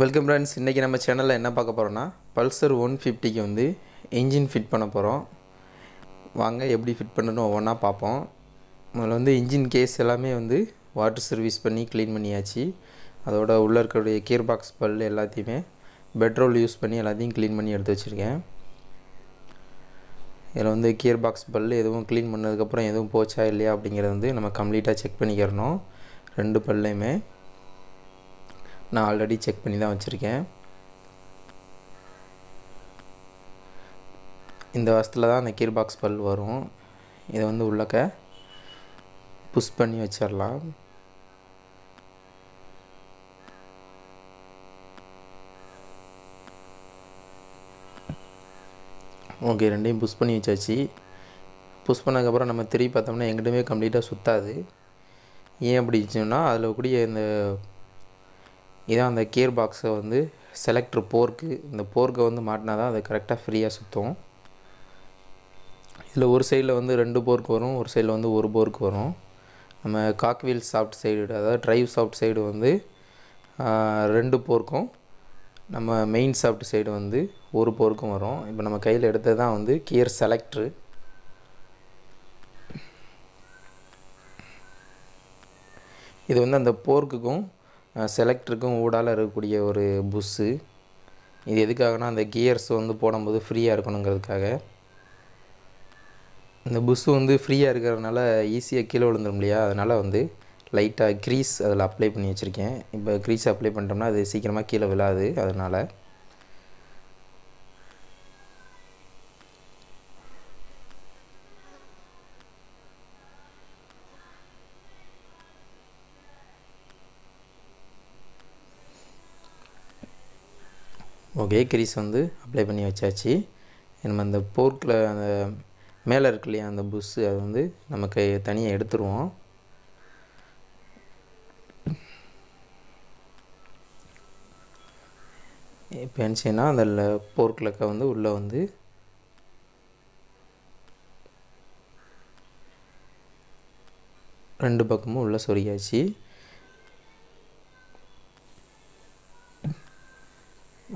Welcome friends இன்றைக்கி நம்ம சேனலில் என்ன பார்க்க போகிறோன்னா பல்சர் ஒன் ஃபிஃப்டிக்கு வந்து இன்ஜின் ஃபிட் பண்ண போகிறோம் வாங்க எப்படி ஃபிட் பண்ணணும் ஒவ்வொன்றா பார்ப்போம். முதல்ல வந்து இன்ஜின் கேஸ் எல்லாமே வந்து வாட்டர் சர்வீஸ் பண்ணி க்ளீன் பண்ணியாச்சு. அதோட உள்ளே இருக்கக்கூடிய கியர் பாக்ஸ் பல் எல்லாத்தையுமே பெட்ரோல் யூஸ் பண்ணி எல்லாத்தையும் க்ளீன் பண்ணி எடுத்து வச்சுருக்கேன். இதில் வந்து கியர் பாக்ஸ் பல் எதுவும் க்ளீன் பண்ணதுக்கப்புறம் எதுவும் போச்சா இல்லையா அப்படிங்கிறத வந்து நம்ம கம்ப்ளீட்டாக செக் பண்ணிக்கிறணும். ரெண்டு பல்லையுமே நான் ஆல்ரெடி செக் பண்ணி தான் வச்சுருக்கேன். இந்த வருஷத்தில் தான் அந்த கீர் பாக்ஸ் பல் வரும். இதை வந்து உள்ளக்க புஷ் பண்ணி வச்சிடலாம் ஓகே ரெண்டையும் புஷ் பண்ணி வச்சாச்சு. புஷ் பண்ணதுக்கப்புறம் நம்ம திரும்பி பார்த்தோம்னா எங்கிட்டமே கம்ப்ளீட்டாக சுற்றாது ஏன் அப்படி இருந்துச்சுன்னா அதில் கூடிய இந்த இதான் அந்த கியர் பாக்ஸை வந்து செலக்டர் போர்க்கு இந்த போர்க்கை வந்து மாட்டினா தான் அது கரெக்டாக ஃப்ரீயாக சுற்றும் இதில் ஒரு சைடில் வந்து ரெண்டு போர்க்கு வரும் ஒரு சைடில் வந்து ஒரு போர்க்கு வரும். நம்ம காக்வீல் சாஃப்ட் சைடு அதாவது ட்ரைவ் சாஃப்ட் சைடு வந்து ரெண்டு போர்க்கும் நம்ம மெயின் சாஃப்ட் சைடு வந்து ஒரு போர்க்கும் வரும். இப்போ நம்ம கையில் எடுத்தது தான் வந்து கியர் செலக்ட்ரு இது வந்து அந்த போர்க்குக்கும் செலக்டருக்கும் ஊடால் இருக்கக்கூடிய ஒரு புஷ்ஷு இது எதுக்காகனா அந்த கியர்ஸ் வந்து போடும்போது ஃப்ரீயாக இருக்கணுங்கிறதுக்காக. இந்த புஷ்ஷு வந்து ஃப்ரீயாக இருக்கிறதுனால ஈஸியாக கீழே விழுந்துடும் இல்லையா? அதனால் வந்து லைட்டாக க்ரீஸ் அதில் அப்ளை பண்ணி வச்சுருக்கேன். இப்போ க்ரீஸ் அப்ளை பண்ணிட்டோம்னா அது சீக்கிரமாக கீழே விழாது அதனால். ஓகே கிரீஸ் வந்து அப்ளை பண்ணி வச்சாச்சு. நம்ம அந்த போர்க்கில் அந்த மேலே இருக்கு இல்லையா அந்த புஷ்ஷு அது வந்து நமக்கு தனியாக எடுத்துருவோம். இப்போ என்னச்சுன்னா அந்த போர்க்கிலக்க வந்து உள்ளே வந்து ரெண்டு பக்கமும் உள்ளே சொருகியாச்சு.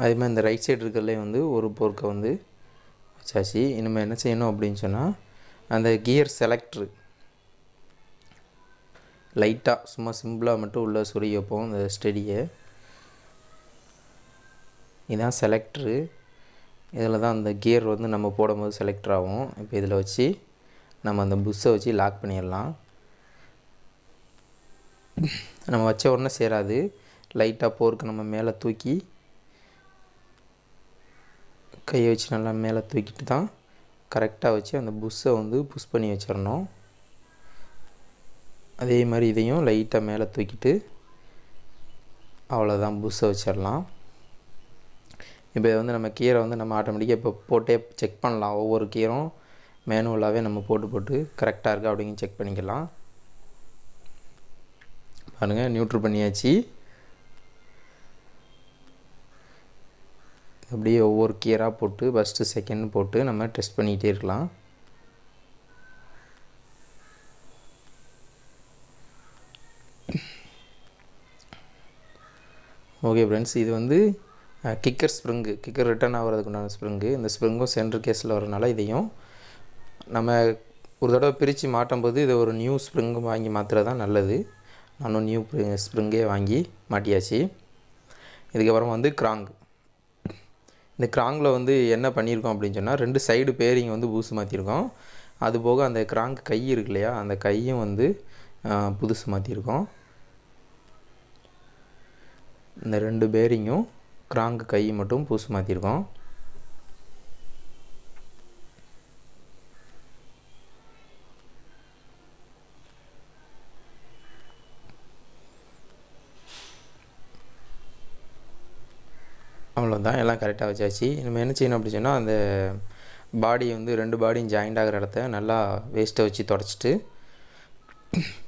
அதே மாதிரி இந்த ரைட் சைடு இருக்கிறதுலே வந்து ஒரு பொருட்கை வந்து வச்சாச்சு. இனிமேல் என்ன செய்யணும் அப்படின்னு சொன்னால் அந்த கியர் செலக்டரு லைட்டாக சும்மா சிம்பிளாக மட்டும் உள்ளே சொருகி வைப்போம் இந்த ஸ்டெடியை இதுதான் செலக்டரு இதில் தான் அந்த கியர் வந்து நம்ம போடும்போது செலக்டர் ஆகும். இப்போ இதில் வச்சு நம்ம அந்த புஷ்ஷை வச்சு லாக் பண்ணிடலாம். நம்ம வச்ச உடனே சேராது. லைட்டாக போருக்கு நம்ம மேலே தூக்கி கையை வச்சு நல்லா மேலே தூக்கிட்டு தான் கரெக்டாக வச்சு அந்த புஷ்ஷை வந்து புஷ் பண்ணி வச்சிடணும். அதே மாதிரி இதையும் லைட்டாக மேலே தூக்கிட்டு அவ்வளோதான் புஷ்ஷை வச்சிடலாம். இப்போ வந்து நம்ம கீரை வந்து நம்ம ஆட்டோமேட்டிக்காக இப்போ போட்டே செக் பண்ணலாம். ஒவ்வொரு கீரும் மேனுவலாகவே நம்ம போட்டு போட்டு கரெக்டாக இருக்கா அப்படிங்க செக் பண்ணிக்கலாம். பாருங்கள் நியூட்ரு பண்ணியாச்சு. அப்படியே ஒவ்வொரு கியராக போட்டு ஃபஸ்ட்டு செகண்ட் போட்டு நம்ம டெஸ்ட் பண்ணிகிட்டே இருக்கலாம். ஓகே ஃப்ரெண்ட்ஸ் இது வந்து கிக்கர் ஸ்ப்ரிங்கு கிக்கர் ரிட்டர்ன் ஆகிறதுக்குண்டான ஸ்ப்ரிங்கு இந்த ஸ்ப்ரிங்கும் சென்ட்ரு கேஸில் வரனால இதையும் நம்ம ஒரு தடவை பிரித்து மாட்டும்போது இதை ஒரு நியூ ஸ்ப்ரிங்கு வாங்கி மாற்றுறது தான் நல்லது. நானும் நியூ ஸ்ப்ரிங்கே வாங்கி மாட்டியாச்சு. இதுக்கப்புறம் வந்து கிராங்கு இந்த கிராங்கில் வந்து என்ன பண்ணியிருக்கோம் அப்படின்னு சொன்னால் ரெண்டு சைடு பேரிங் வந்து பூசு மாற்றிருக்கோம் அது போக அந்த கிராங்க் கை இருக்கு இல்லையா அந்த கையும் வந்து புதுசு மாற்றிருக்கோம் இந்த ரெண்டு பேரிங்கும் கிராங்க் கை மட்டும் பூசு மாற்றிருக்கோம் தான் எல்லாம் கரெக்டாக வச்சாச்சு. நம்ம என்ன செய்யணும் அப்படி சொன்னால் அந்த பாடி வந்து ரெண்டு பாடியும் ஜாயிண்ட் ஆகிற இடத்த நல்லா வேஸ்ட்டை வச்சு தொடச்சிட்டு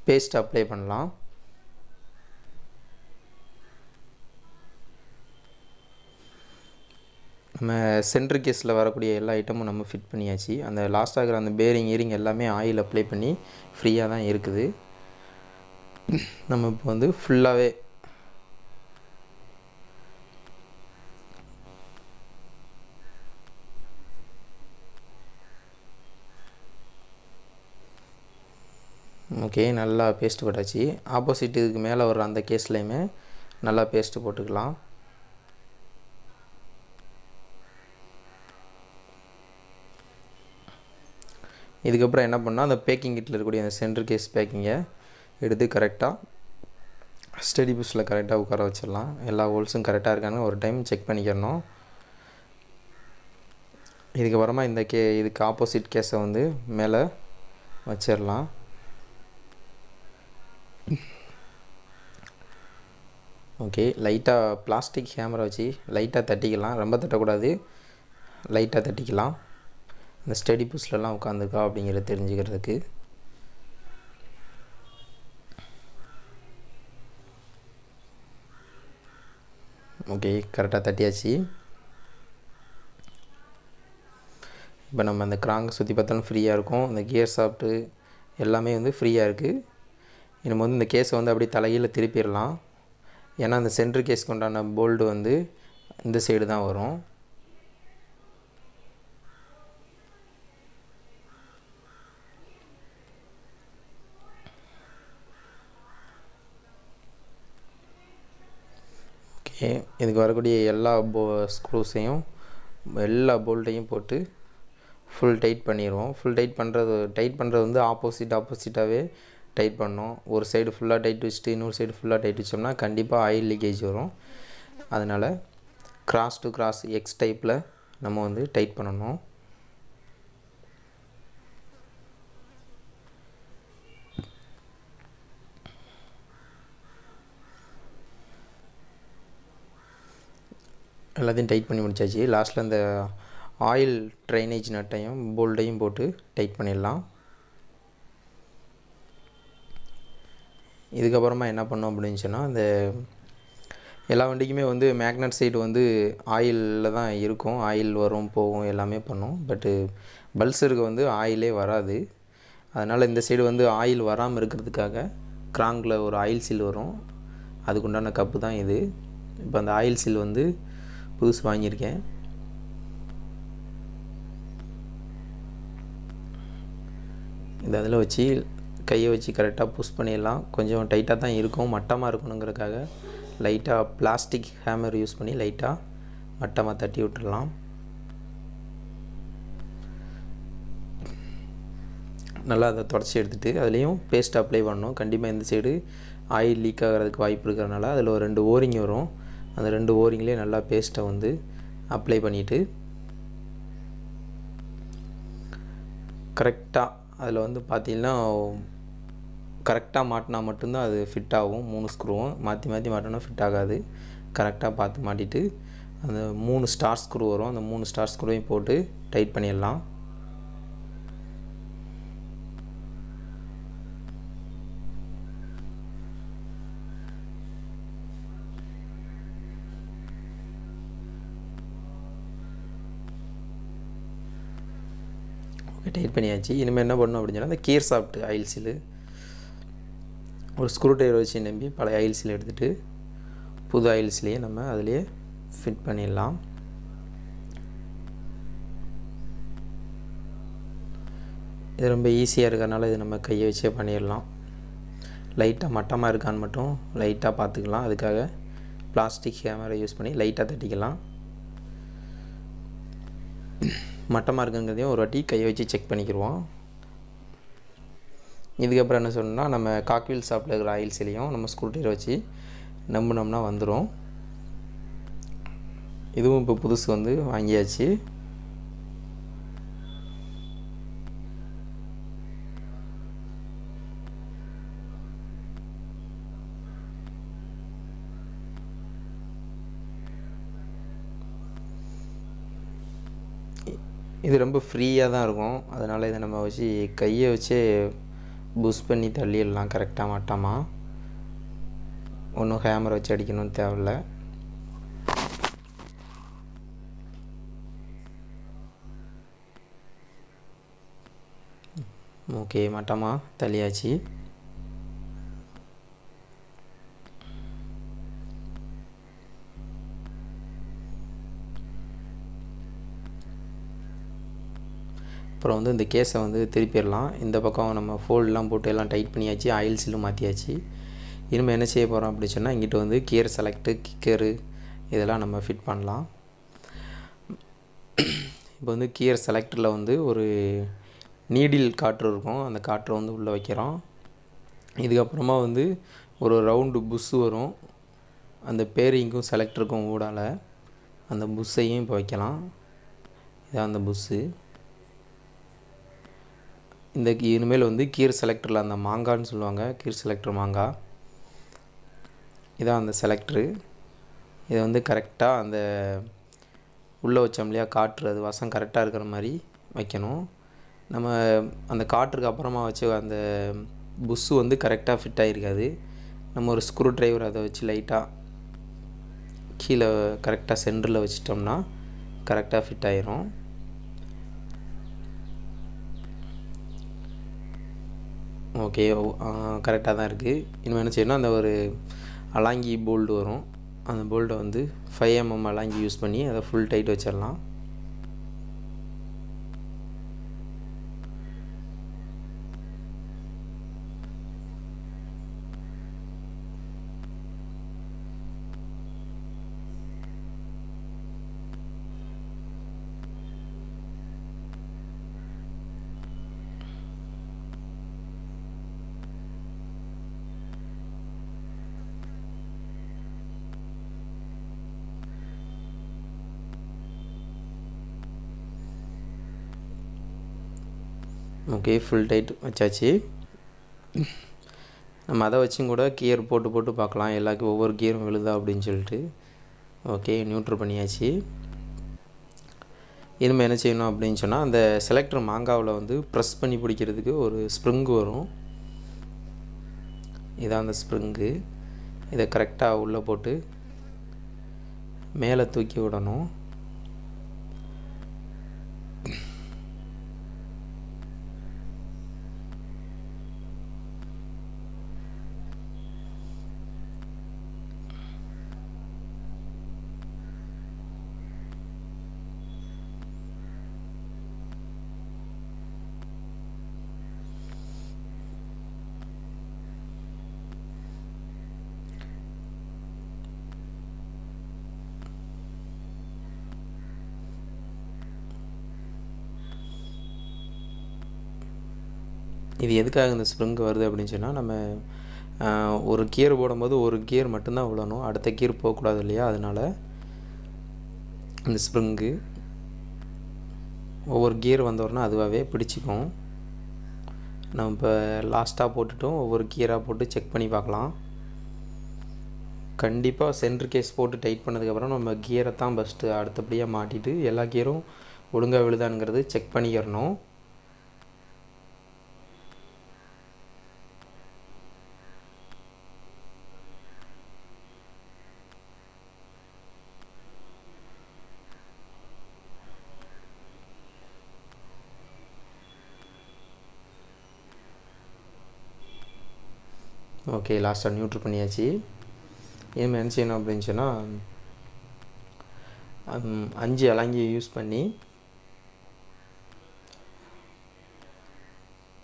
பேஸ்ட் அப்ளை பண்ணலாம். நம்ம சென்ட்ரு கேஸில் வரக்கூடிய எல்லா ஐட்டமும் நம்ம ஃபிட் பண்ணியாச்சு. அந்த லாஸ்ட் ஆகிற அந்த பேரிங் இயரிங் எல்லாமே ஆயில் அப்ளை பண்ணி ஃப்ரீயாக தான் இருக்குது. நம்ம இப்போ வந்து ஃபுல்லாகவே ஓகே நல்லா பேஸ்ட் போட்டாச்சு. ஆப்போசிட் இதுக்கு மேலே வர்ற அந்த கேஸ்லேயுமே நல்லா பேஸ்ட்டு போட்டுக்கலாம். இதுக்கப்புறம் என்ன பண்ணால் அந்த பேக்கிங் கிட்டில் இருக்கக்கூடிய அந்த சென்டர் கேஸ் பேக்கிங்கை எடுத்து கரெக்டாக ஸ்டடி புஷில் கரெக்டாக உட்கார வச்சிடலாம். எல்லா ஹோல்ஸும் கரெக்டாக இருக்கான்னு ஒரு டைம் செக் பண்ணிக்கிறணும். இதுக்கப்புறமா இந்த கே இதுக்கு ஆப்போசிட் கேஸை வந்து மேலே வச்சிடலாம். ஓகே லைட்டாக பிளாஸ்டிக் கேமரா வச்சு லைட்டாக தட்டிக்கலாம். ரொம்ப தட்டக்கூடாது. லைட்டாக தட்டிக்கலாம். இந்த ஸ்டடி புஷ்லலாம் உட்காந்துருக்கா அப்படிங்கிறத தெரிஞ்சுக்கிறதுக்கு. ஓகே கரெக்டாக தட்டியாச்சு. இப்போ நம்ம அந்த கிராங்கை சுற்றி பார்த்தாலும் ஃப்ரீயாக இருக்கும். அந்த கியர் சாஃப்ட்டு எல்லாமே வந்து ஃப்ரீயாக இருக்குது நம்ம வந்து இந்த கேஸை வந்து அப்படியே தலையில் திருப்பிடலாம். ஏன்னா அந்த சென்ட்ரு கேஸ்க்கு உண்டான போல்டு வந்து இந்த சைடு தான் வரும். ஓகே இதுக்கு வரக்கூடிய எல்லா போ ஸ்க்ரூஸையும் எல்லா போல்ட்டையும் போட்டு ஃபுல் டைட் பண்ணிடுவோம் ஃபுல் டைட் பண்ணுறது டைட் பண்ணுறது வந்து ஆப்போசிட் ஆப்போசிட்டாகவே டைட் பண்ணோம் ஒரு சைடு ஃபுல்லாக டைட் வச்சுட்டு இன்னொரு சைடு ஃபுல்லாக டைட் வச்சோம்னா கண்டிப்பாக ஆயில் லீக்கேஜ் வரும். அதனால் கிராஸ் டு கிராஸ் எக்ஸ் டைப்பில் நம்ம வந்து டைட் பண்ணணும். எல்லாத்தையும் டைட் பண்ணி முடிச்சாச்சு. லாஸ்ட்டில் அந்த ஆயில் ட்ரைனேஜ் நட்டையும் போல்டையும் போட்டு டைட் பண்ணிடலாம். இதுக்கப்புறமா என்ன பண்ணோம் அப்படின்னு சொன்னால் இந்த எல்லா வண்டிக்குமே வந்து மேக்னட் சைடு வந்து ஆயிலில் தான் இருக்கும். ஆயில் வரும் போகும் எல்லாமே பண்ணும் பட்டு பல்சருக்கு வந்து ஆயிலே வராது. அதனால் இந்த சைடு வந்து ஆயில் வராமல் இருக்கிறதுக்காக கிராங்கில் ஒரு ஆயில் சீல் வரும். அதுக்குண்டான கப்பு தான் இது. இப்போ அந்த ஆயில் சீல் வந்து புதுசு வாங்கியிருக்கேன். இந்த அதில் வச்சு கையை வச்சு கரெக்டாக புஷ் பண்ணிடலாம். கொஞ்சம் டைட்டாக தான் இருக்கும். மட்டமாக இருக்கணுங்கிறதுக்காக லைட்டாக பிளாஸ்டிக் ஹேமர் யூஸ் பண்ணி லைட்டாக மட்டமாக தட்டி விட்டுடலாம். நல்லா அதை தொடச்சி எடுத்துகிட்டு அதுலேயும் பேஸ்ட் அப்ளை பண்ணணும். கண்டிப்பாக இந்த சைடு ஆயில் லீக் ஆகிறதுக்கு வாய்ப்பு இருக்கிறனால அதில் ஒரு ரெண்டு ஓரிங் வரும். அந்த ரெண்டு ஓரிங்லேயே நல்லா பேஸ்ட்டை வந்து அப்ளை பண்ணிவிட்டு கரெக்டாக அதில் வந்து பார்த்திங்கன்னா கரெக்டாக மாட்டினா மட்டும்தான் அது ஃபிட் ஆகும். மூணு ஸ்க்ரூவும் மாற்றி மாற்றி மாட்டினா ஃபிட் ஆகாது. கரெக்டாக பார்த்து மாட்டிட்டு அந்த மூணு ஸ்டார் ஸ்க்ரூ வரும். அந்த மூணு ஸ்டார் ஸ்க்ரூவையும் போட்டு டைட் பண்ணிடலாம். ஓகே டைட் பண்ணியாச்சு. இனிமேல் என்ன பண்ணணும் அப்படின்னு சொன்னால் அந்த கீர் சாப்பிட்டு ஆயில் சீலு ஒரு ஸ்க்ரூ ட்ரைவர் வச்சு நம்பி பழைய ஆயில்ஸில் எடுத்துகிட்டு புது ஆயில்ஸ்லேயே நம்ம அதிலேயே ஃபிட் பண்ணிடலாம். இது ரொம்ப ஈஸியாக இருக்கிறனால இது நம்ம கையை வச்சே பண்ணிடலாம். லைட்டாக மட்டமாக இருக்கான்னு மட்டும் லைட்டாக பார்த்துக்கலாம். அதுக்காக பிளாஸ்டிக் கேமரா யூஸ் பண்ணி லைட்டாக தட்டிக்கலாம். மட்டமாக இருக்குங்கிறதையும் ஒரு வாட்டி கையை வச்சு செக் பண்ணிக்கிடுவோம். இதுக்கப்புறம் என்ன சொல்லணும்னா நம்ம காக்வில் ஷாப்பில் இருக்கிற ஆயில் நம்ம ஸ்க்ரூ வச்சு நம்பினோம்னா வந்துடும் இதுவும் இப்போ புதுசு வந்து வாங்கியாச்சு. இது ரொம்ப ஃப்ரீயாக தான் இருக்கும். அதனால் இதை நம்ம வச்சு கையை வச்சே புஷ் பண்ணி தள்ளிடலாம் கரெக்டாக மாட்டோமா? ஒன்றும் ஹேமர் வச்சு அடிக்கணும்னு தேவையில்ல. ஓகே மட்டமாக தள்ளியாச்சு. அப்புறம் வந்து இந்த கேஸை வந்து திருப்பிடலாம். இந்த பக்கம் நம்ம ஃபோல்டெலாம் போட்டு எல்லாம் டைட் பண்ணியாச்சு. ஆயில் சில்லும் மாற்றியாச்சு இனிமேல் என்ன செய்ய போகிறோம் அப்படின்னு சொன்னால் இங்கிட்ட வந்து கியர் செலக்ட்டு கிக்கரு இதெல்லாம் நம்ம ஃபிட் பண்ணலாம். இப்போ வந்து கியர் செலக்டரில் வந்து ஒரு நீடில் காற்று இருக்கும். அந்த காற்றை வந்து உள்ளே வைக்கிறோம். இதுக்கப்புறமா வந்து ஒரு ரவுண்டு புஷ்ஷு வரும். அந்த பேரிங்க்கும் செலக்டருக்கும் ஊடால அந்த புஷ்ஷையும் இப்போ வைக்கலாம். இதான் அந்த புஷ்ஷு இந்த இனிமேல் வந்து கீர் செலக்டரில் அந்த மாங்கான்னு சொல்லுவாங்க கீர் செலக்டர் மாங்காய் இதான் அந்த செலக்டரு. இதை வந்து கரெக்டாக அந்த உள்ளே வச்சோம் இல்லையா காற்று அது வசம் கரெக்டாக இருக்கிற மாதிரி வைக்கணும். நம்ம அந்த காற்றுக்கு அப்புறமா வச்சு அந்த புஷ்ஷு வந்து கரெக்டாக ஃபிட் ஆகிருக்காது நம்ம ஒரு ஸ்க்ரூ ட்ரைவர் அதை வச்சு லைட்டாக கீழே கரெக்டாக சென்டரில் வச்சிட்டோம்னா கரெக்டாக ஃபிட் ஆயிரும். ஓகே கரெக்டாக தான் இருக்குது இனிமேல் என்ன செய்யணும் அந்த ஒரு அலாங்கி போல்டு வரும். அந்த போல்டை வந்து ஃபைவ் எம்எம் அலாங்கி யூஸ் பண்ணி அதை ஃபுல் டைட் வச்சிடலாம். ஓகே ஃபுல் டைட் வச்சாச்சு. நம்ம அதை வச்சும் கூட கியர் போட்டு போட்டு பார்க்கலாம். எல்லாருக்கும் ஒவ்வொரு கியரும் விழுதா அப்படின்னு சொல்லிட்டு. ஓகே நியூட்ரு பண்ணியாச்சு. இனிமேல் என்ன செய்யணும் அப்படின்னு சொன்னால் அந்த செலக்டர் மாங்காவில் வந்து ப்ரெஸ் பண்ணி பிடிக்கிறதுக்கு ஒரு ஸ்ப்ரிங்கு வரும். இதான் அந்த ஸ்ப்ரிங்கு இதை கரெக்டாக உள்ளே போட்டு மேலே தூக்கி விடணும். இது எதுக்காக இந்த ஸ்ப்ரிங் வருது அப்படின்னு சொன்னால் நம்ம ஒரு கியர் போடும்போது ஒரு கியர் மட்டும்தான் விழணும் அடுத்த கியர் போகக்கூடாது இல்லையா? அதனால் இந்த ஸ்ப்ரிங்கு ஒவ்வொரு கியர் வந்தோடனே அதுவாகவே பிடிச்சிக்கும். நம்ம இப்போ லாஸ்ட்டாக போட்டுட்டும் ஒவ்வொரு கியராக போட்டு செக் பண்ணி பார்க்கலாம். கண்டிப்பாக சென்ட்ரு கேஸ் போட்டு டைட் பண்ணதுக்கப்புறம் நம்ம கியரை தான் ஃபஸ்ட்டு அடுத்தபடியாக மாட்டிட்டு எல்லா கியரும் ஒழுங்காக விழுதானுங்கிறது செக் பண்ணிக்கிறணும். ஓகே லாஸ்ட்டாக நியூட்ரு பண்ணியாச்சு. இனிமேல் என்ன செய்யணும் அப்படின்னு சொன்னால் அஞ்சு அலங்கி யூஸ் பண்ணி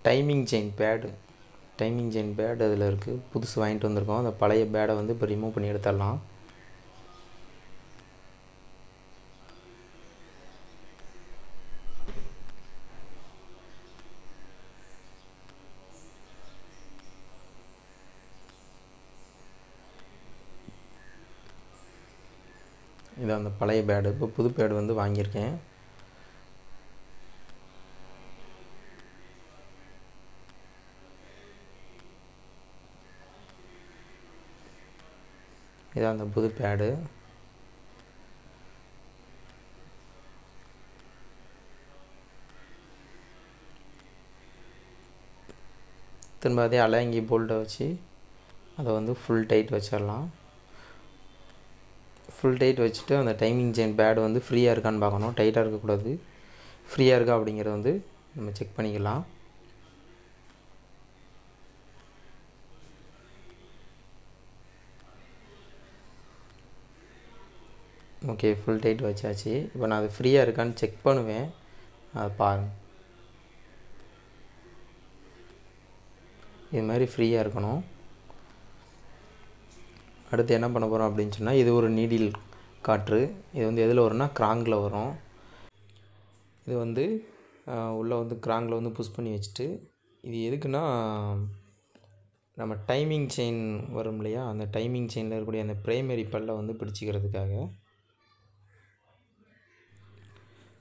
timing chain pad timing chain pad அதில் இருக்குது புதுசு வாங்கிட்டு வந்திருக்கோம். அந்த பழைய பேடை வந்து இப்போ ரிமூவ் பண்ணி எடுத்துடலாம் இது அந்த பழைய பேடு இப்போ புது பேடு வந்து வாங்கியிருக்கேன். இதான் அந்த புது பேடு திரும்ப அதே அலங்கி போல்ட்டை வச்சு அதை வந்து ஃபுல் டைட் வச்சிடலாம். ஃபுல் டைட் வச்சுட்டு அந்த டைமிங் செயின் பேடு வந்து ஃப்ரீயாக இருக்கான்னு பார்க்கணும். டைட்டாக இருக்கக்கூடாது. ஃப்ரீயாக இருக்கா அப்படிங்கிறத வந்து நம்ம செக் பண்ணிக்கலாம். ஓகே ஃபுல் டைட் வச்சாச்சு. இப்போ நான் அது ஃப்ரீயாக இருக்கான்னு செக் பண்ணுவேன். அதை பாருங்கள் இது மாதிரி ஃப்ரீயாக இருக்கணும். அடுத்து என்ன பண்ண போகிறோம் அப்படின்னு சொன்னால் இது ஒரு நீடில் காற்று. இது வந்து எதில் வரும்னா கிராங்கில் வரும். இது வந்து உள்ளே வந்து கிராங்கில் வந்து புஷ் பண்ணி வச்சுட்டு இது எதுக்குன்னா நம்ம டைமிங் செயின் வரும் இல்லையா? அந்த டைமிங் செயினில் இருக்கக்கூடிய அந்த ப்ரைமரி பல்லை வந்து பிடிச்சிக்கிறதுக்காக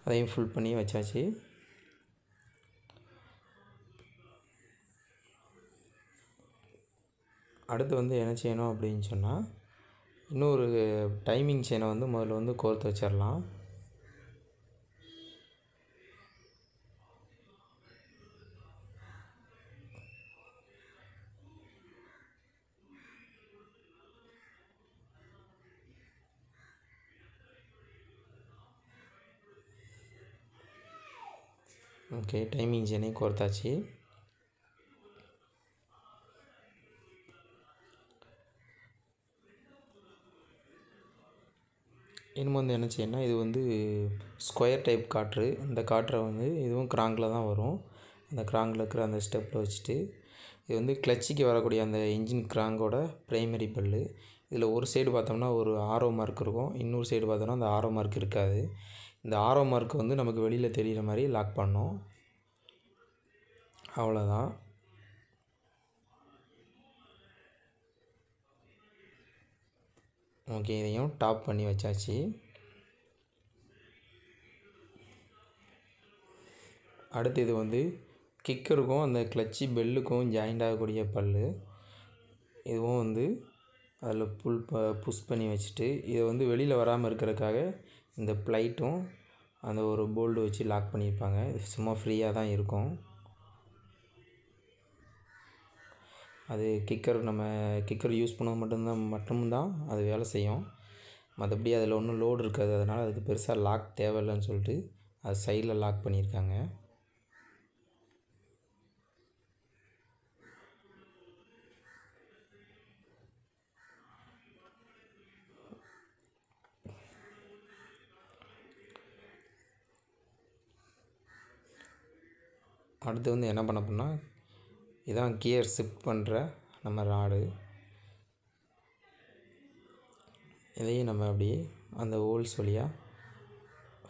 அதையும் ஃபுல் பண்ணி வச்சாச்சு. அடுத்து வந்து என்ன செய்யணும் அப்படின்னு சொன்னால் இன்னொரு டைமிங் செயினை வந்து முதல்ல வந்து கோர்த்து வச்சிடலாம் ஓகே டைமிங் செயினையும் கோர்த்தாச்சு. இன்னும் வந்து என்ன செய்யணும்னா இது வந்து ஸ்கொயர் டைப் காற்று. இந்த காற்றை வந்து இதுவும் கிராங்கில் தான் வரும். அந்த கிராங்கில் இருக்கிற அந்த ஸ்டெப்பில் வச்சுட்டு இது வந்து கிளச்சிக்கு வரக்கூடிய அந்த இன்ஜின் கிராங்கோட ப்ரைமரி பல்லு இதில் ஒரு சைடு பார்த்தோம்னா ஒரு ஆரோ மார்க் இருக்கும். இன்னொரு சைடு பார்த்தோம்னா அந்த ஆரோ மார்க் இருக்காது. இந்த ஆரோ மார்க் வந்து நமக்கு வெளியில் தெரிகிற மாதிரி லாக் பண்ணோம் அவ்வளோதான் ஓகே இதையும் டாப் பண்ணி வச்சாச்சு. அடுத்து இது வந்து கிக்கருக்கும் அந்த கிளச்சி பெல்லுக்கும் ஜாயிண்ட் ஆகக்கூடிய பல் இதுவும் வந்து அதில் புல் ப புஷ் பண்ணி வச்சுட்டு இதை வந்து வெளியில் வராமல் இருக்கிறதுக்காக இந்த ப்ளைட்டும் அந்த ஒரு போல்டு வச்சு லாக் பண்ணியிருப்பாங்க. இது சும்மா ஃப்ரீயாக தான் இருக்கும். அது கிக்கர் நம்ம கிக்கர் யூஸ் பண்ணது மட்டும்தான் மட்டும்தான் அது வேலை செய்யும். மற்றபடி அதில் ஒன்றும் லோடு இருக்காது. அதனால் அதுக்கு பெருசாக லாக் தேவையில்லைன்னு சொல்லிட்டு அது சைடில் லாக் பண்ணியிருக்காங்க. அடுத்து வந்து என்ன பண்ண போனால் இதான் கியர் ஷிஃப்ட் பண்ணுற நம்ம ராடு இதையும் நம்ம அப்படியே அந்த ஹோல்ஸ் வழியாக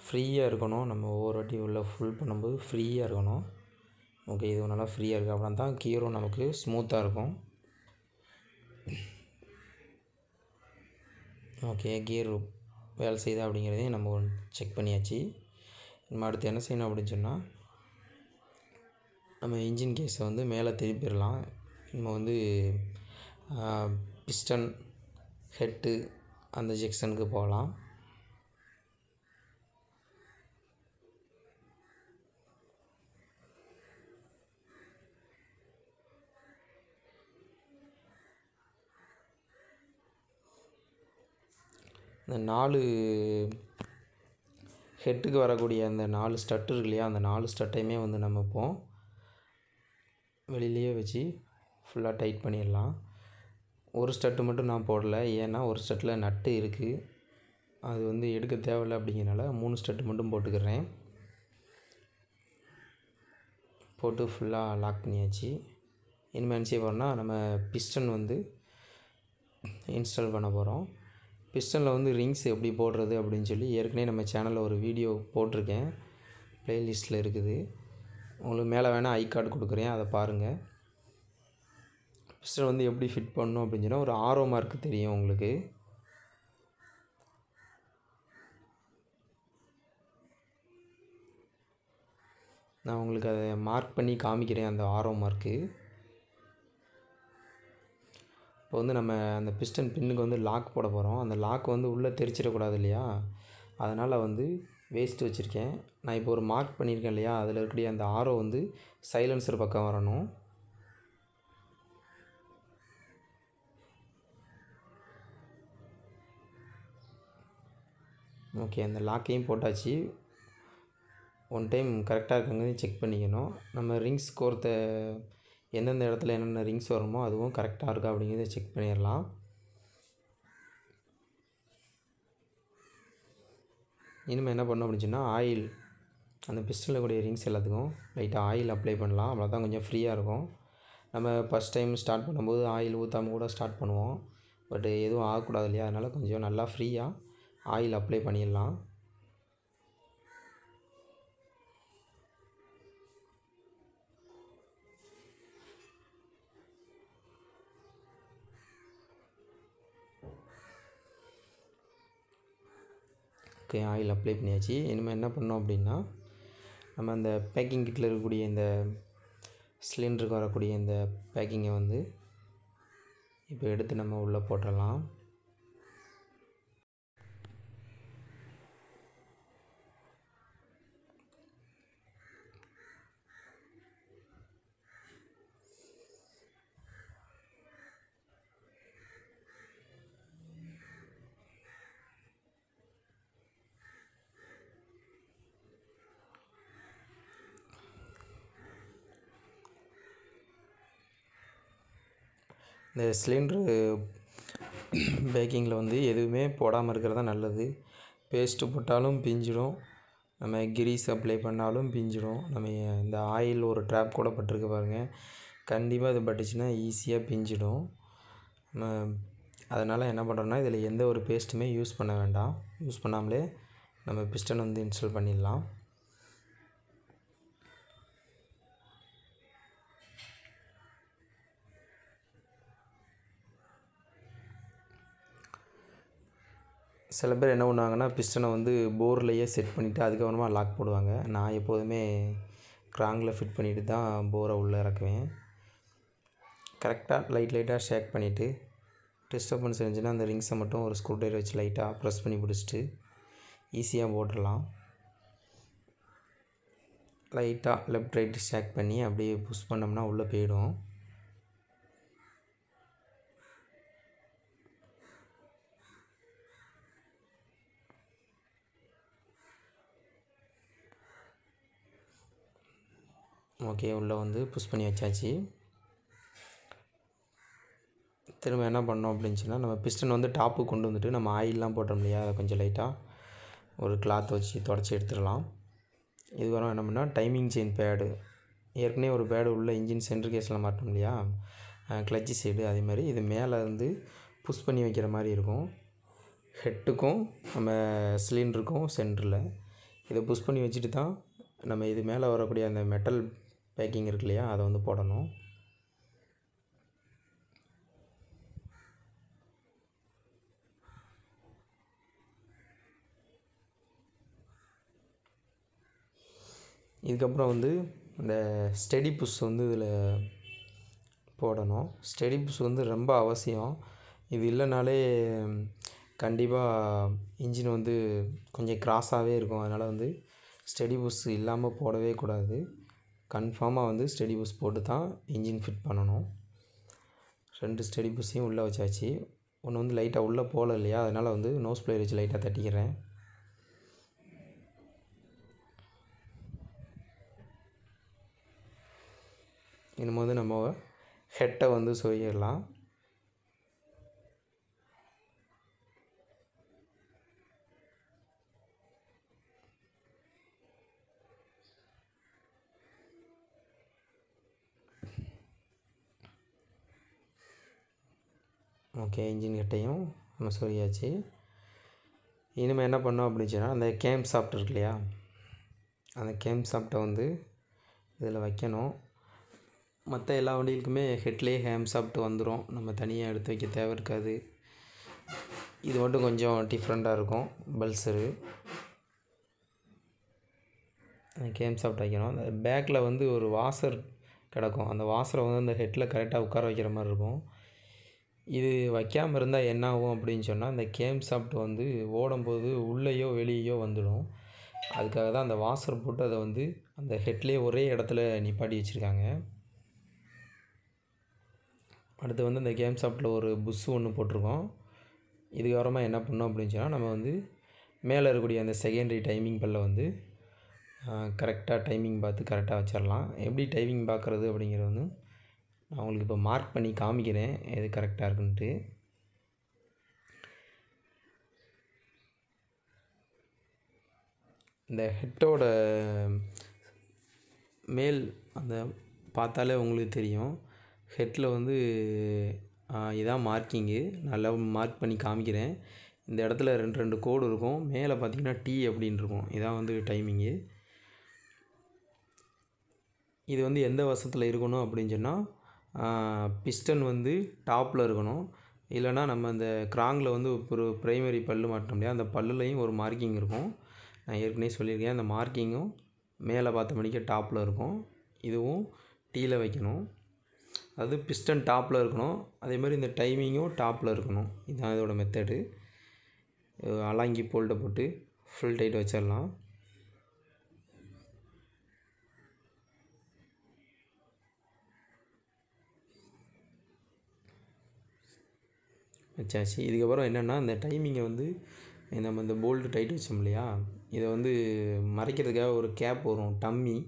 ஃப்ரீயாக இருக்கணும். நம்ம ஒவ்வொரு வாட்டி உள்ள ஃபுல் பண்ணும்போது ஃப்ரீயாக இருக்கணும். ஓகே இது நல்லா ஃப்ரீயாக இருக்குது அப்படின்னா தான் கியரும் நமக்கு ஸ்மூத்தாக இருக்கும். ஓகே கியர் வேலை செய்யுதா அப்படிங்கிறதையும் நம்ம செக் பண்ணியாச்சு. நம்ம அடுத்து என்ன செய்யணும் அப்படின்னு சொன்னால் நம்ம இன்ஜின் கேஸை வந்து மேலே திருப்பிடலாம். நம்ம வந்து பிஸ்டன் ஹெட்டு அந்த ஜெக்ஷனுக்கு போகலாம். இந்த நாலு ஹெட்டுக்கு வரக்கூடிய அந்த நாலு ஸ்டட்டு இருக்கு இல்லையா? அந்த நாலு ஸ்டட்டையுமே வந்து நம்ம இப்போ வெளியிலேயே வச்சு ஃபுல்லாக டைட் பண்ணிடலாம். ஒரு ஸ்டட்டு மட்டும் நான் போடல. ஏன்னா ஒரு ஸ்டட்டில் நட்டு இருக்குது அது வந்து எடுக்க தேவையில்லை அப்படிங்கிறனால மூணு ஸ்டட்டு மட்டும் போட்டுக்கிறேன். போட்டு ஃபுல்லாக லாக் பண்ணியாச்சு. இனிமேல் என்ன செய்ய போகிறோம்னா நம்ம பிஸ்டன் வந்து இன்ஸ்டால் பண்ண போகிறோம் பிஸ்டனில் வந்து ரிங்ஸ் எப்படி போடுறது அப்படின்னு சொல்லி ஏற்கனவே நம்ம சேனலில் ஒரு வீடியோ போட்டிருக்கேன். ப்ளேலிஸ்ட்டில் இருக்குது. உங்களுக்கு மேலே வேணால் ஐ கார்டு கொடுக்குறேன் அதை பாருங்கள் பிஸ்டன் வந்து எப்படி ஃபிட் பண்ணணும் அப்படின்னு சொன்னால் ஒரு ஆரோ மார்க் தெரியும் உங்களுக்கு. நான் உங்களுக்கு அதை மார்க் பண்ணி காமிக்கிறேன் அந்த ஆரோ மார்க்கு இப்போ வந்து நம்ம அந்த பிஸ்டன் பின்னுக்கு வந்து லாக் போட போகிறோம் அந்த லாக் வந்து உள்ளே தெரிச்சிடக்கூடாது இல்லையா? அதனால் வந்து வேஸ்ட் வச்சுருக்கேன். நான் இப்போ ஒரு மார்க் பண்ணியிருக்கேன் இல்லையா? அதில் இருக்கக்கூடிய அந்த ஆரோ வந்து சைலன்சர் பக்கம் வரணும். ஓகே அந்த லாக்கையும் போட்டாச்சு. ஒன் டைம் கரெக்டாக இருக்காங்கன்னு செக் பண்ணிக்கணும். நம்ம ரிங்ஸ் கோர்த்த எந்தெந்த இடத்துல என்னென்ன ரிங்ஸ் வருமோ அதுவும் கரெக்டாக இருக்கா அப்படிங்கிறத செக் பண்ணிடலாம். இனிமேல் என்ன பண்ணணும் அப்படின்னு சொன்னால் ஆயில் அந்த பிஸ்டலில் கூடிய ரிங்ஸ் எல்லாத்துக்கும் லைட்டாக ஆயில் அப்ளை பண்ணலாம். அவ்வளோ தான் கொஞ்சம் ஃப்ரீயாக இருக்கும். நம்ம ஃபஸ்ட் டைம் ஸ்டார்ட் பண்ணும்போது ஆயில் ஊற்றாம கூட ஸ்டார்ட் பண்ணுவோம். பட் எதுவும் ஆகக்கூடாது இல்லையா? அதனால் கொஞ்சம் நல்லா ஃப்ரீயாக ஆயில் அப்ளை பண்ணிடலாம். ஓகே ஆயில் அப்ளை பண்ணியாச்சு. இனிமேல் என்ன பண்ணோம் அப்படின்னா நம்ம அந்த பேக்கிங் கிட்டில் இருக்கக்கூடிய இந்த சிலிண்டருக்கு வரக்கூடிய இந்த பேக்கிங்கை வந்து இப்போ எடுத்து நம்ம உள்ளே போட்டுடலாம் இந்த சிலிண்ட்ரு பேக்கிங்கில் வந்து எதுவுமே போடாமல் இருக்கிறது தான் நல்லது. பேஸ்ட்டு போட்டாலும் பிஞ்சிடும். நம்ம கிரீஸ் அப்ளை பண்ணாலும் பிஞ்சிடும். நம்ம இந்த ஆயில் ஒரு ட்ராப் கூட பட்டிருக்கு பாருங்கள் கண்டிப்பாக இது பட்டுச்சுன்னா ஈஸியாக பிஞ்சிடும். நம்ம அதனால் என்ன பண்ணுறோன்னா இதில் எந்த ஒரு பேஸ்ட்டுமே யூஸ் பண்ண வேண்டாம். யூஸ் பண்ணாமலே நம்ம பிஸ்டன் வந்து இன்ஸ்டால் பண்ணிடலாம். சில பேர் என்ன பண்ணுவாங்கன்னா பிஸ்டனை வந்து போர்லேயே செட் பண்ணிவிட்டு அதுக்கப்புறமா லாக் போடுவாங்க. நான் எப்போதுமே க்ராங்கில் ஃபிட் பண்ணிவிட்டு தான் போரை உள்ளே இறக்குவேன். கரெக்டாக லைட் லைட்டாக ஷேக் பண்ணிவிட்டு டிஸ்டர்பன்ஸ் இருந்துச்சுன்னா அந்த ரிங்ஸை மட்டும் ஒரு ஸ்க்ரூ ட்ரைவர் வச்சு லைட்டாக ப்ரெஸ் பண்ணி பிடிச்சிட்டு ஈஸியாக போட்டுடலாம். லைட்டாக லெஃப்ட் ரைட்டு ஷேக் பண்ணி அப்படியே புஷ் பண்ணோம்னா உள்ளே போயிடும். ஓகே உள்ளே வந்து புஷ் பண்ணி வச்சாச்சு. திரும்ப என்ன பண்ணோம் அப்படின்னு சொன்னால் நம்ம பிஸ்டன் வந்து டாப்பு கொண்டு வந்துட்டு நம்ம ஆயிலெலாம் போட்டோம் இல்லையா அதை கொஞ்சம் லைட்டாக ஒரு கிளாத் வச்சு தொடச்சி எடுத்துடலாம். இதுக்கப்புறம் என்ன பண்ணால் டைமிங் செயின் பேடு ஏற்கனவே ஒரு பேடு உள்ள இன்ஜின் சென்ட்ரு கேஸில் மாட்டோம் இல்லையா கிளச்சி சைடு அதே மாதிரி. இது மேலே வந்து புஷ் பண்ணி வைக்கிற மாதிரி இருக்கும். ஹெட்டுக்கும் நம்ம சிலிண்டருக்கும் சென்டரில் இதை புஷ் பண்ணி வச்சுட்டு தான் நம்ம இது மேலே வரக்கூடிய அந்த மெட்டல் பேக்கிங் இருக்கு இல்லையா? அதை வந்து போடணும். இதுக்கப்புறம் வந்து இந்த ஸ்டெடி புஷ் வந்து இதில் போடணும். ஸ்டெடி புஷ் வந்து ரொம்ப அவசியம். இது இல்லைனாலே கண்டிப்பாக இன்ஜின் வந்து கொஞ்சம் கிராஸாகவே இருக்கும். அதனால் வந்து ஸ்டெடி புஷ் இல்லாமல் போடவே கூடாது. கன்ஃபார்மாக வந்து ஸ்டெடி புஷ் போட்டு தான் இன்ஜின் ஃபிட் பண்ணணும். ரெண்டு ஸ்டெடி புஷ்ஷையும் உள்ளே வச்சாச்சு. ஒன்று வந்து லைட்டாக உள்ளே போகல இல்லையா? அதனால் வந்து நோஸ் பிளேயர் வச்சு லைட்டாக தட்டிக்கிறேன். இன்னும் வந்து நம்ம ஹெட்டை வந்து சொல்லிடலாம் ஓகே இன்ஜின் ஹெட்டையும் நம்ம சொல்லியாச்சு. இனிமேல் என்ன பண்ணோம் அப்படின்னு சொன்னால் அந்த கேம் சாஃப்ட் இருக்கு இல்லையா? அந்த கேம் சாஃப்ட்டை வந்து இதில் வைக்கணும். மற்ற எல்லா வண்டிகளுக்குமே ஹெட்லேயே ஹேம் சாப்பிட்டு வந்துடும் நம்ம தனியாக எடுத்து வைக்க தேவை இருக்காது. இது மட்டும் கொஞ்சம் டிஃப்ரெண்ட்டாக இருக்கும் பல்சரு. கேம் சாப்பிட்டு வைக்கணும். அந்த பேக்கில் வந்து ஒரு வாசர் கிடக்கும். அந்த வாசரை வந்து அந்த ஹெட்டில் கரெக்டாக உட்கார வைக்கிற மாதிரி இருக்கும். இது வைக்காமல் இருந்தால் என்ன ஆகும் அப்படின்னு சொன்னால் அந்த கேம் சாப்பிட்டு வந்து ஓடும்போது உள்ளேயோ வெளியேயோ வந்துடும். அதுக்காக தான் அந்த வாசர் போட்டு அதை வந்து அந்த ஹெட்லேயே ஒரே இடத்துல நிப்பாட்டி வச்சுருக்காங்க. அடுத்து வந்து இந்த கேம் சாப்பிட்டில் ஒரு புஷ் ஒன்று போட்டிருக்கோம். இதுக்கப்புறமா என்ன பண்ணோம் அப்படின்னு சொன்னால் நம்ம வந்து மேலே இருக்கக்கூடிய அந்த செகண்டரி டைமிங் பல்ல வந்து கரெக்டாக டைமிங் பார்த்து கரெக்டாக வச்சிடலாம் எப்படி டைமிங் பார்க்குறது அப்படிங்கிறது வந்து நான் உங்களுக்கு இப்போ மார்க் பண்ணி காமிக்கிறேன். எது கரெக்டாக இருக்குன்ட்டு. இந்த ஹெட்டோட மேல் அந்த பார்த்தாலே உங்களுக்கு தெரியும். ஹெட்டில் வந்து இதான் மார்க்கிங்கு நல்லா மார்க் பண்ணி காமிக்கிறேன். இந்த இடத்துல ரெண்டு ரெண்டு கோடு இருக்கும். மேலே பார்த்தீங்கன்னா டி அப்படின்னு இருக்கும். இதான் வந்து டைமிங்கு இது வந்து எந்த வருஷத்தில் இருக்கணும் அப்படின்னு சொன்னால் பிஸ்டன் வந்து டாப்பில் இருக்கணும். இல்லைன்னா நம்ம அந்த கிராங்கில் வந்து ஒரு ப்ரைமரி பல் மாட்டினோம் இல்லையா அந்த பல்லுலையும் ஒரு மார்க்கிங் இருக்கும். நான் ஏற்கனவே சொல்லியிருக்கேன். அந்த மார்க்கிங்கும் மேலே பார்த்த மணிக்கு டாப்பில் இருக்கும். இதுவும் டீயில் வைக்கணும். அது பிஸ்டன் டாப்பில் இருக்கணும். அதே மாதிரி இந்த டைமிங்கும் டாப்பில் இருக்கணும். இதுதான் இதோட மெத்தடு அலாங்கி போல்ட்டை போட்டு ஃபுல் டைட் வச்சிடலாம். வச்சாச்சு. இதுக்கப்புறம் என்னென்னா இந்த டைமிங்கை வந்து நம்ம இந்த போல்டு டைட் வச்சோம் இல்லையா? இதை வந்து மறைக்கிறதுக்காக ஒரு கேப் வரும் டம்மி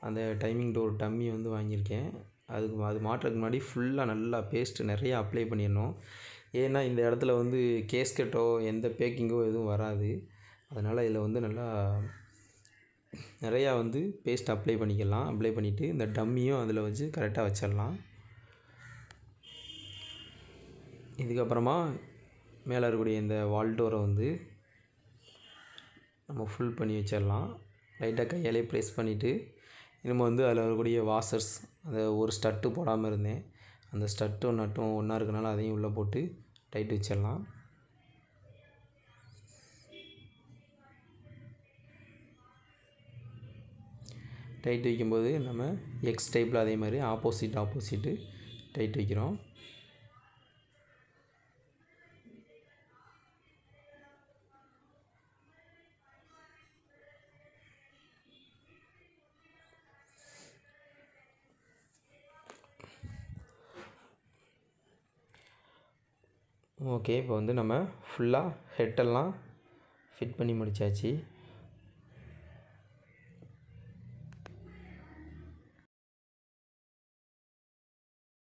அந்த டைமிங் ஒரு டம்மி வந்து வாங்கியிருக்கேன். அதுக்கு அது மாட்டுறதுக்கு முன்னாடி ஃபுல்லாக நல்லா பேஸ்ட்டு நிறையா அப்ளை பண்ணிடணும். ஏன்னா இந்த இடத்துல வந்து கேஸ்கெட்டோ எந்த பேக்கிங்கோ எதுவும் வராது. அதனால் இதில் வந்து நல்லா நிறையா வந்து பேஸ்ட் அப்ளை பண்ணிக்கலாம். அப்ளை பண்ணிவிட்டு இந்த டம்மியும் அதில் வச்சு கரெக்டாக வச்சிடலாம். இதுக்கப்புறமா மேலே இருக்கக்கூடிய இந்த வால்டோரை வந்து நம்ம ஃபுல் பண்ணி வச்சிடலாம். லைட்டாக கையாலே ப்ரெஸ் பண்ணிவிட்டு நம்ம வந்து அதில் வரக்கூடிய வாஷர்ஸ் அந்த ஒரு ஸ்டட்டு போடாமல் இருந்தேன். அந்த ஸ்டட்டும் நட்டும் ஒன்றா இருக்கனால அதையும் உள்ளே போட்டு டைட் வச்சிடலாம். டைட் வைக்கும்போது நம்ம எக்ஸ் டைப்பில் அதே மாதிரி ஆப்போசிட் ஆப்போசிட்டு டைட் வைக்கிறோம். ஓகே இப்போ வந்து நம்ம ஃபுல்லாக ஹெட்டெல்லாம் ஃபிட் பண்ணி முடிச்சாச்சு.